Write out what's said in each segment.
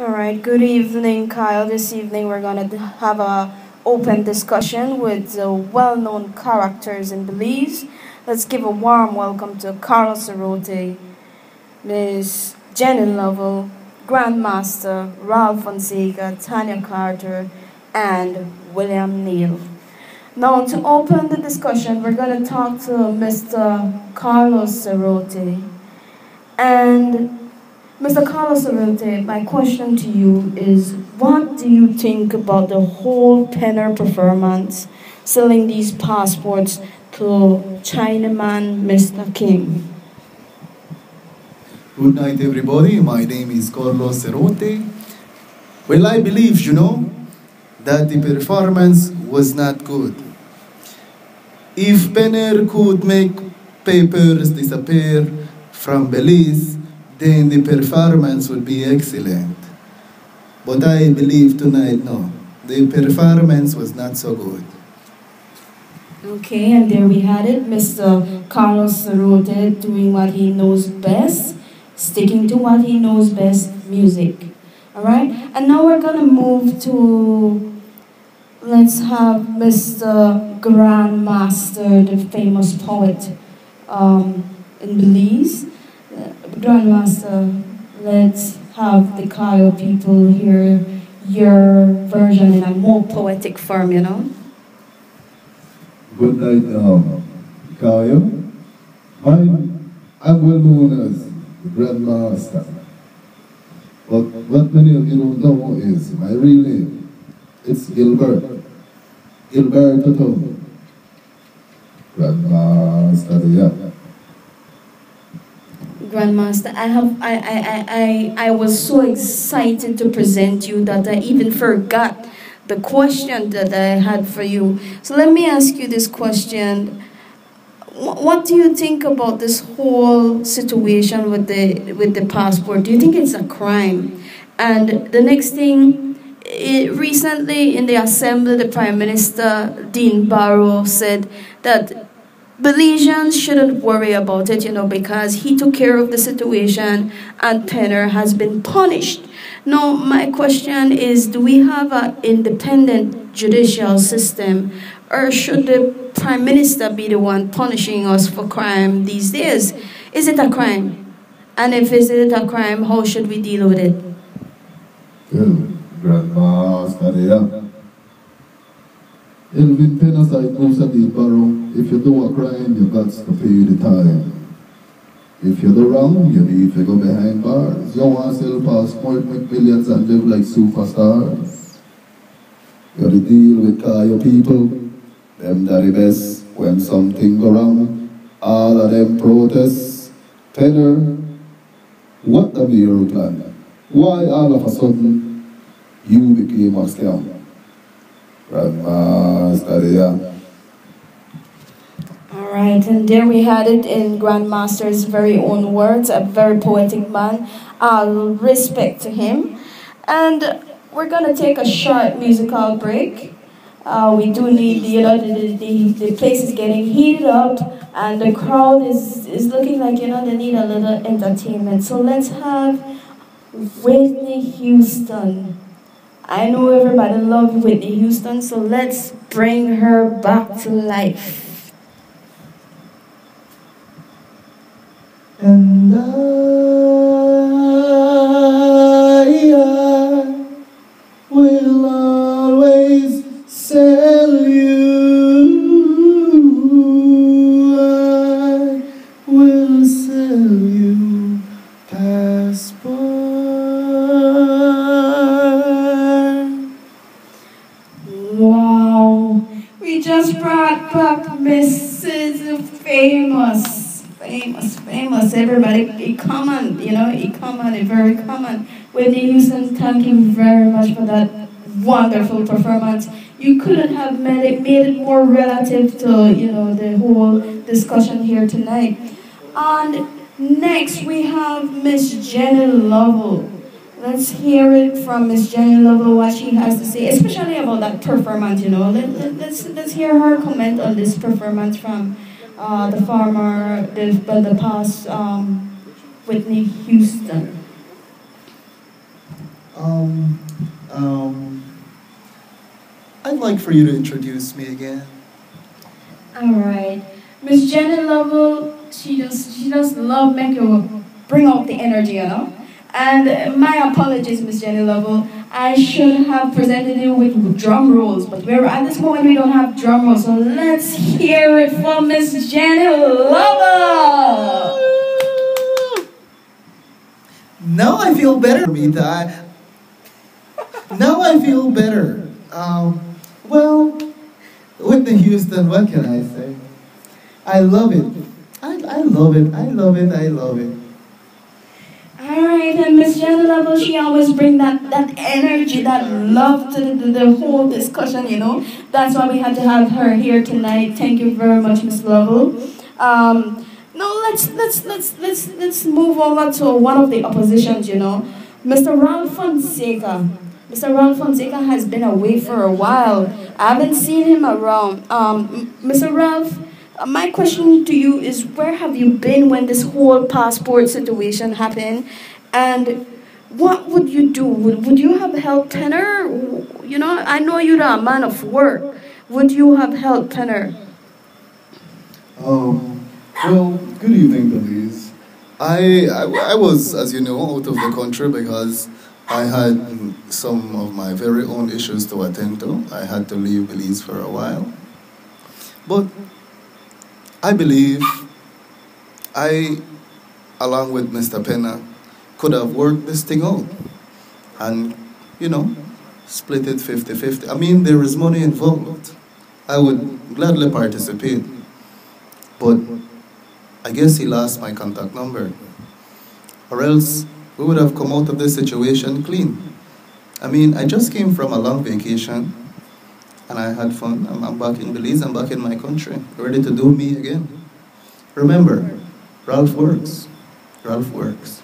All right, good evening, Cayo. This evening we're going to have a open discussion with the well-known characters in Belize. Let's give a warm welcome to Carlos Arote, Miss Jenny Lovell, Grandmaster Ralph Fonseca, Tanya Carter, and William Neal. Now, to open the discussion, we're going to talk to Mr. Carlos Arote. And Mr. Carlos Arote, my question to you is what do you think about the whole Penner performance selling these passports to Chinaman Mr. Kim? Good night, everybody. My name is Carlos Cerote. Well, I believe, you know, that the performance was not good. If Penner could make papers disappear from Belize, then the performance would be excellent. But I believe tonight, no, the performance was not so good. Okay, and there we had it, Mr. Carlos Cerote doing what he knows best, sticking to what he knows best, music. All right, and now we're gonna move to let's have Mr. Grandmaster, the famous poet um, in Belize. Grandmaster, let's have the Cayo people hear your version in a more poetic form, you know? Good night, um, Cayo. I'm, I'm well known as the Grandmaster. But what many of you don't know is my real name. It's Gilbert. Gilbert Toto. Grandmaster, yeah. Grandmaster, I have I, I, I, I, was so excited to present you that I even forgot the question that I had for you. So let me ask you this question. What do you think about this whole situation with the with the passport? Do you think it's a crime? And the next thing, it, recently in the assembly, the Prime Minister Dean Barrow said that Belizeans shouldn't worry about it, you know, because he took care of the situation and Penner has been punished. Now, my question is do we have an independent judicial system or should the Prime Minister be the one punishing us for crime these days? Is it a crime? And if is it a crime, how should we deal with it? Well, Grandmaster, yeah. Elvin Penasite moves at the barrow. If you do a crime, you got to pay the time. If you do wrong, you need to go behind bars. You want to sell passport, make millions and live like superstars. You gotta deal with all your people. Them that the best when something go wrong. All of them protests. Penner, what the your plan? Why all of a sudden you became a scam? All right, and there we had it in Grandmaster's very own words, a very poetic man. All respect to him. And we're going to take a short musical break. Uh, we do need, you know, the, the, the place is getting heated up and the crowd is, is looking like, you know, they need a little entertainment. So let's have Whitney Houston. I know everybody loves Whitney Houston, so let's bring her back to life. And I, just brought back Mrs. Famous. Famous, famous, everybody, it common, you know, it common, it very common. Whitney Houston, thank you very much for that wonderful performance. You couldn't have made it, made it more relative to, you know, the whole discussion here tonight. And next we have Miss Jenny Lovell. Let's hear it from Miss Jenny Lovell what she has to say, especially about that performance, you know. Let, let, let's, let's hear her comment on this performance from uh, the former, the, the past um, Whitney Houston. Um, um, I'd like for you to introduce me again. All right, Miss Janet Lovell. She just she just love make you bring out the energy, you know. And my apologies, Miss Jenny Lovell. I should have presented you with drum rolls, but we're at this moment we don't have drum rolls. So let's hear it from Miss Jenny Lovell. Now I feel better, Rita. I, now I feel better. Um, well, Whitney Houston, what can I say? I love it. I, I love it. I love it. I love it. All right, and Miss Jenna she always bring that, that energy, that love to the, the, whole discussion, you know. That's why we had to have her here tonight. Thank you very much, Miss Lovell. Um, no, let's let's let's let's let's move over to one of the oppositions, you know. Mr. Ralph Fonseca. Mr. Ralph Fonseca has been away for a while. I haven't seen him around. Um, Mr. Ralph, uh, my question to you is where have you been when this whole passport situation happened? And what would you do? Would, would you have helped Penner? You know, I know you're a man of work. Would you have helped Penner? Um, well, good evening, Belize. I, I, I was, as you know, out of the country because I had some of my very own issues to attend to. I had to leave Belize for a while. But I believe I, along with Mr. Penner, could have worked this thing out and, you know, split it 50 50. I mean, there is money involved. I would gladly participate. But I guess he lost my contact number. Or else we would have come out of this situation clean. I mean, I just came from a long vacation and I had fun. I'm, I'm back in Belize, I'm back in my country, ready to do me again. Remember, Ralph works. Ralph works.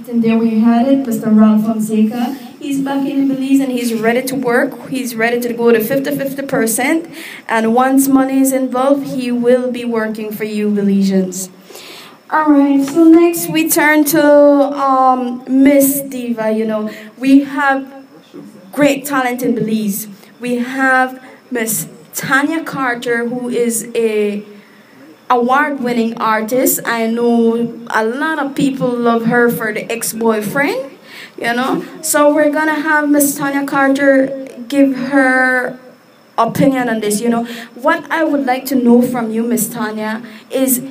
Right, and there we had it, Mr. Ralph Fonseca. He's back in Belize and he's ready to work. He's ready to go to 50 50%. And once money is involved, he will be working for you, Belizeans. All right, so next we turn to um, Miss Diva. You know, we have great talent in Belize we have Miss Tanya Carter, who is a award-winning artist. I know a lot of people love her for the ex-boyfriend, you know. So we're gonna have Miss Tanya Carter give her opinion on this. You know, what I would like to know from you, Miss Tanya, is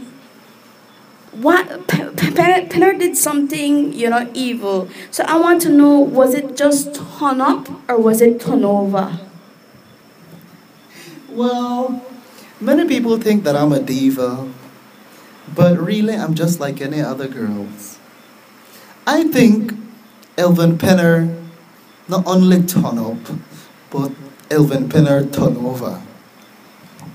what Penner did something you know evil. So I want to know: was it just turn up or was it turn over? Well, many people think that I'm a diva, but really I'm just like any other girls. I think Elvin Penner not only turn up, but Elvin Penner turn over.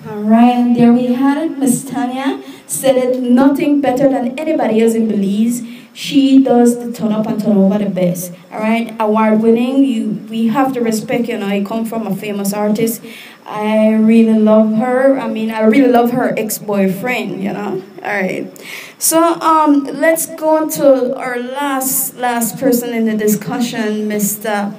All right, and there we had it. Miss Tanya said it nothing better than anybody else in Belize. She does the turn up and turn over the best. All right, award winning. You, we have to respect. You know, I come from a famous artist. I really love her. I mean, I really love her ex-boyfriend, you know. All right. So um, let's go to our last last person in the discussion, Mr.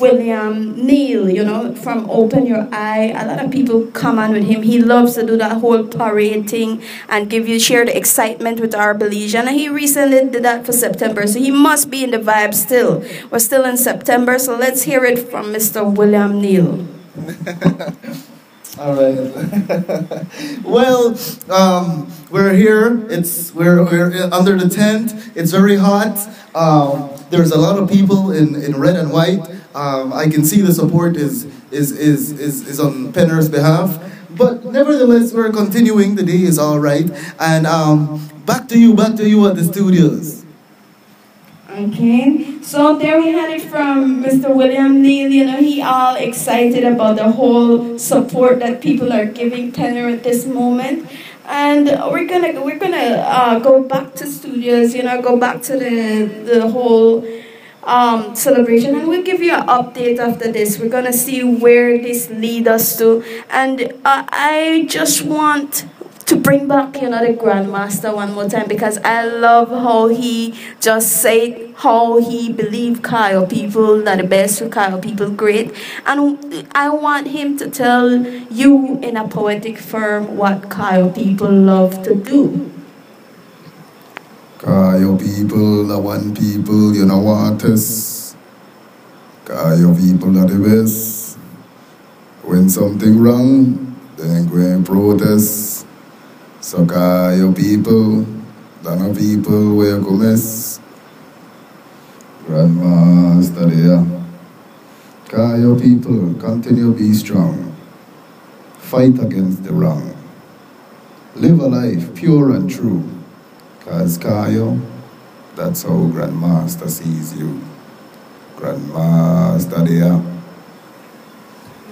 William Neal, you know, from Open Your Eye. A lot of people come on with him. He loves to do that whole parade thing and give you share the excitement with our Belizean. And he recently did that for September, so he must be in the vibe still. We're still in September, so let's hear it from Mr. William Neal. All right. well, um, we're here. It's we're, we're under the tent. It's very hot. Um, there's a lot of people in, in red and white. Um, I can see the support is is is is, is on Penner's behalf. But nevertheless, we're continuing. The day is all right. And um, back to you. Back to you at the studios. Okay, so there we had it from Mr. William Neal. You know, he all excited about the whole support that people are giving Penner at this moment. And we're gonna we're gonna uh, go back to studios. You know, go back to the the whole um, celebration, and we'll give you an update after this. We're gonna see where this lead us to, and uh, I just want to bring back, you know, the Grandmaster one more time because I love how he just said how he believed Cayo people that the best for Cayo people great. And I want him to tell you in a poetic form what Cayo people love to do. Cayo people, the one people, you know what us. Cayo people are the best. When something wrong, then go and protest. So Cayo people, the people where go mess. Grandmaster there. Cayo people, continue be strong. Fight against the wrong. Live a life pure and true. Cause Cayo, that's how Grandmaster sees you. Grandmaster there.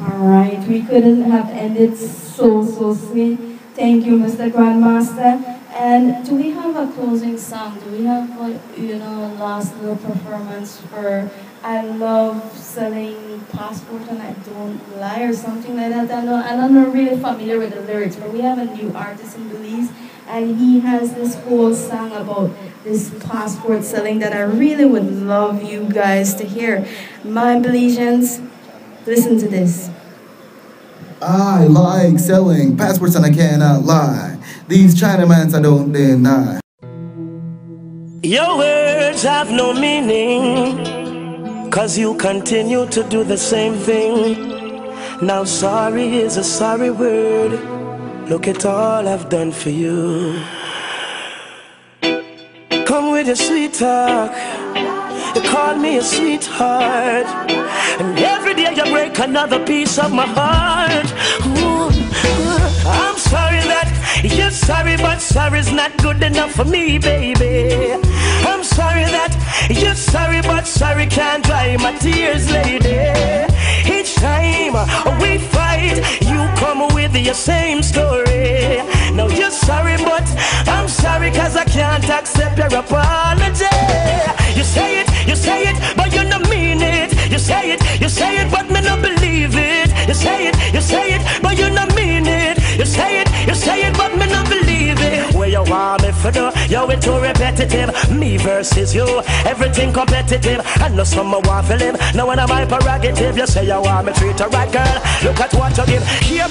All right, we couldn't have ended so, so sweet. Thank you, Mr. Grandmaster. And do we have a closing song? Do we have, a, you know, last little performance for I love selling passport and I don't lie or something like that? I know, I'm not really familiar with the lyrics, but we have a new artist in Belize and he has this whole song about this passport selling that I really would love you guys to hear. My Belizeans, listen to this. I like selling passports and I cannot lie. These Chinamans I don't deny. Your words have no meaning, cause you continue to do the same thing. Now, sorry is a sorry word. Look at all I've done for you. Come with your sweet talk. You call me a sweetheart. And every day you break another piece of my heart. Ooh, I'm sorry that you're sorry, but sorry's not good enough for me, baby. I'm sorry that you're sorry, but sorry can't dry my tears, lady. Time we fight, you come with your same story. Now you're sorry, but I'm sorry cause I can't accept your apology. You say it, you say it, but you don't mean it. You say it, you say it, but me not believe it. You say it, you say it, for do? Yo, too repetitive. Me versus you, everything competitive. I know some want to live. Now when I'm my prerogative, you say you want me treat a right girl. Look at what you give. Here,